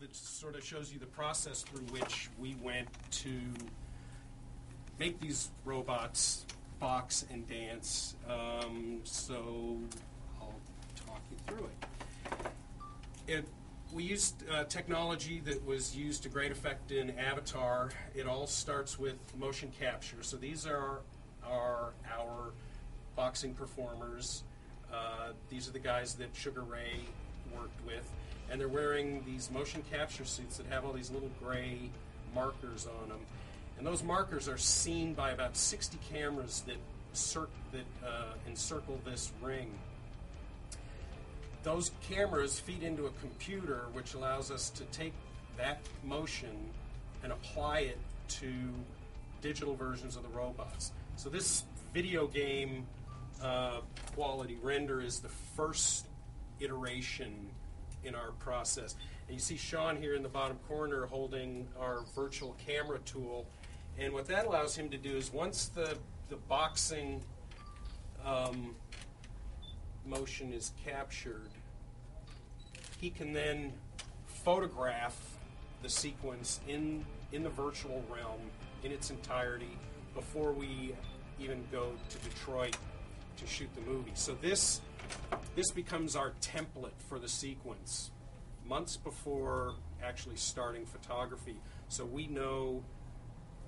that sort of shows you the process through which we went to make these robots box and dance. Um, so I'll talk you through it. It we used uh, technology that was used to great effect in Avatar. It all starts with motion capture. So these are are our boxing performers. Uh, these are the guys that Sugar Ray worked with, and they're wearing these motion capture suits that have all these little gray markers on them. And those markers are seen by about 60 cameras that, cir- that uh, encircle this ring those cameras feed into a computer which allows us to take that motion and apply it to digital versions of the robots. So this video game uh, quality render is the first iteration in our process. And you see Sean here in the bottom corner holding our virtual camera tool. And what that allows him to do is once the, the boxing um, motion is captured, he can then photograph the sequence in, in the virtual realm in its entirety before we even go to Detroit to shoot the movie. So this this becomes our template for the sequence months before actually starting photography. So we know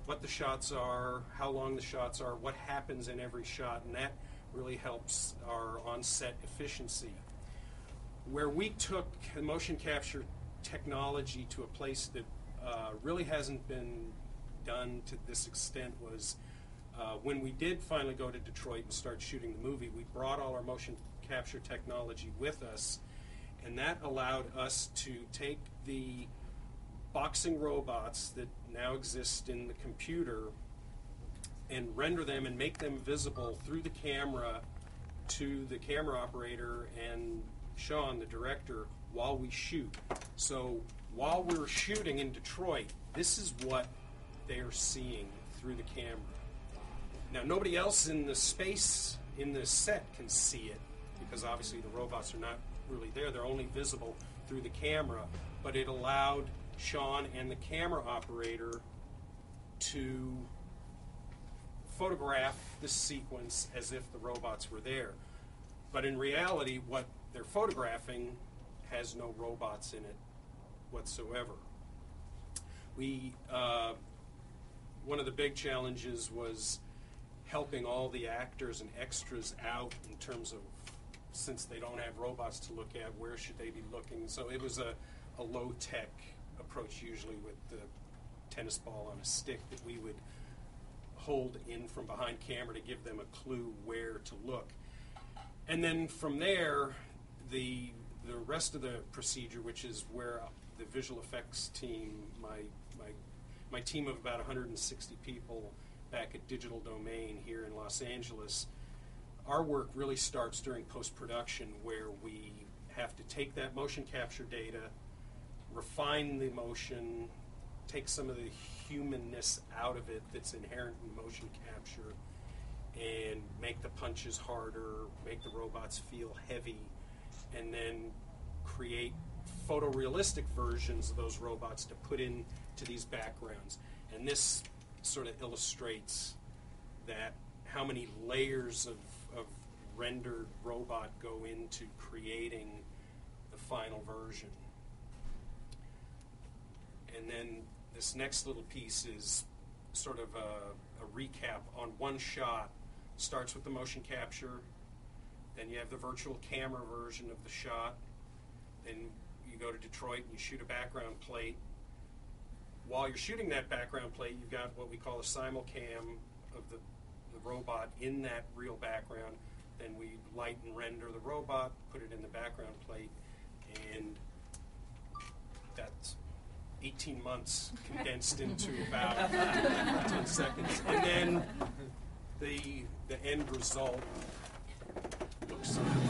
what the shots are, how long the shots are, what happens in every shot, and that really helps our on-set efficiency. Where we took motion capture technology to a place that uh, really hasn't been done to this extent was uh, when we did finally go to Detroit and start shooting the movie, we brought all our motion capture technology with us, and that allowed us to take the boxing robots that now exist in the computer and render them and make them visible through the camera to the camera operator and Sean, the director, while we shoot. So while we're shooting in Detroit, this is what they're seeing through the camera. Now, nobody else in the space in the set can see it because obviously the robots are not really there. They're only visible through the camera. But it allowed Sean and the camera operator to photograph the sequence as if the robots were there. But in reality, what they're photographing has no robots in it whatsoever. We, uh, one of the big challenges was helping all the actors and extras out in terms of since they don't have robots to look at, where should they be looking? So it was a, a low tech approach, usually with the tennis ball on a stick that we would hold in from behind camera to give them a clue where to look. And then from there, the the rest of the procedure, which is where the visual effects team, my my my team of about 160 people back at Digital Domain here in Los Angeles, our work really starts during post production, where we have to take that motion capture data, refine the motion, take some of the humanness out of it that's inherent in motion capture, and make the punches harder, make the robots feel heavy, and then create photorealistic versions of those robots to put into these backgrounds. And this sort of illustrates that how many layers of, of rendered robot go into creating the final version. And then this next little piece is sort of a, a recap on one shot. Starts with the motion capture, then you have the virtual camera version of the shot. Then you go to Detroit and you shoot a background plate. While you're shooting that background plate, you've got what we call a simulcam of the, the robot in that real background. Then we light and render the robot, put it in the background plate, and that's 18 months condensed into about 10 seconds. And then the, the end result looks something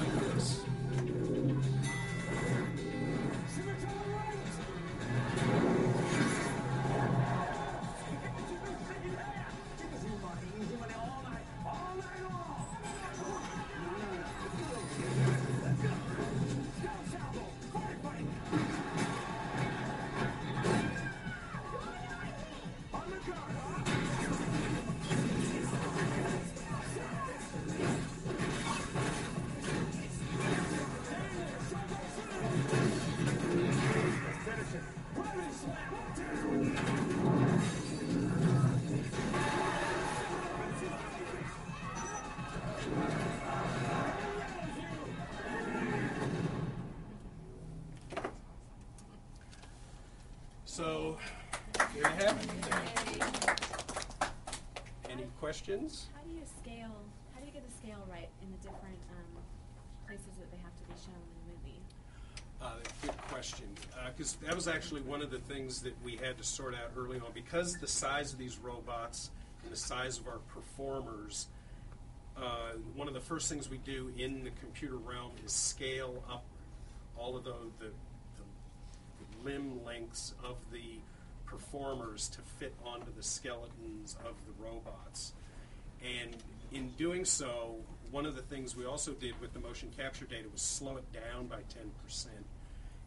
So, there you have it. Any questions? How do you scale, how do you get the scale right in the different um, places that they have to be shown in the movie? Uh, good question. Because that was actually one of the things that we had to sort out early on. Because the size of these robots and the size of our performers, uh, one of the first things we do in the computer realm is scale up all of the, the limb lengths of the performers to fit onto the skeletons of the robots. And in doing so, one of the things we also did with the motion capture data was slow it down by 10%.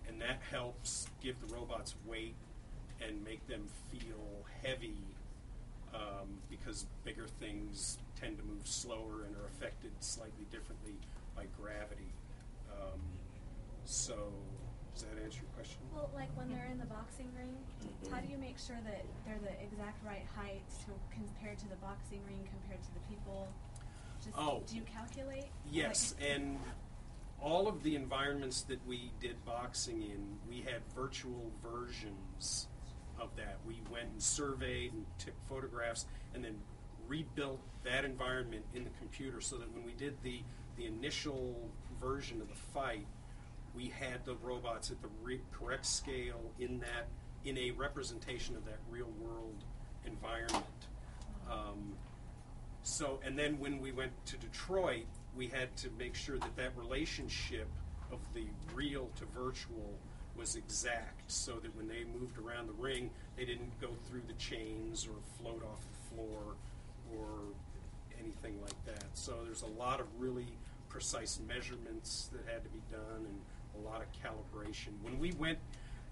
And that helps give the robots weight and make them feel heavy um, because bigger things tend to move slower and are affected slightly differently by gravity. Um, so, does that answer your question? Well, like when they're in the boxing ring, mm-hmm. how do you make sure that they're the exact right height to, compared to the boxing ring compared to the people? Just, Oh. Do you calculate? Yes, Like- and all of the environments that we did boxing in, we had virtual versions of that. We went and surveyed and took photographs and then rebuilt that environment in the computer so that when we did the, the initial version of the fight, we had the robots at the re- correct scale in that in a representation of that real world environment. Um, so, and then when we went to Detroit, we had to make sure that that relationship of the real to virtual was exact, so that when they moved around the ring, they didn't go through the chains or float off the floor or anything like that. So there's a lot of really precise measurements that had to be done and a lot of calibration. When we went,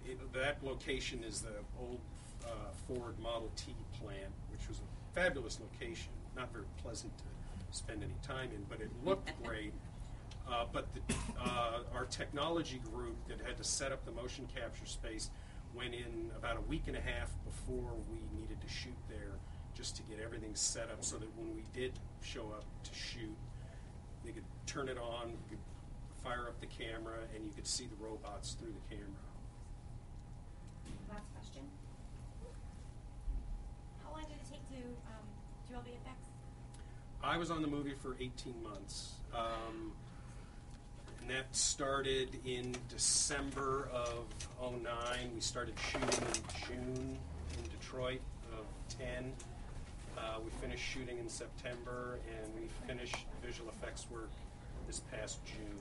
it, that location is the old uh, Ford Model T plant, which was a fabulous location. Not very pleasant to spend any time in, but it looked great. Uh, but the, uh, our technology group that had to set up the motion capture space went in about a week and a half before we needed to shoot there, just to get everything set up so that when we did show up to shoot, they could turn it on, we could fire up the camera, and you could see the robots through the camera. Last question. How long did it take to um, do all the effects? I was on the movie for 18 months. Um, and that started in December of 09. We started shooting in June in Detroit of 10. Uh, we finished shooting in September, and we finished visual effects work this past June.